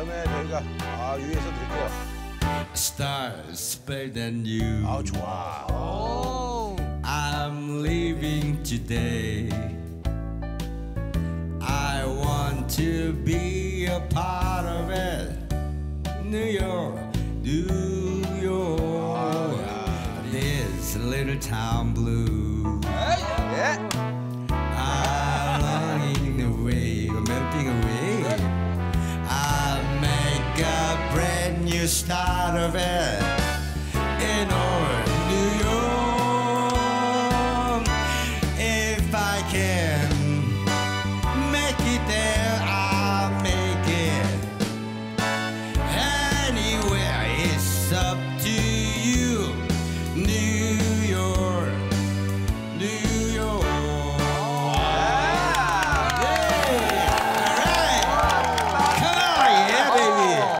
다음에 저희가 아 위에서 드릴게요. Stars better than you. 아 좋아. I'm leaving today. I want to be a part of it. New York, New York. This little town blue. I'm you start of it in old New York. If I can.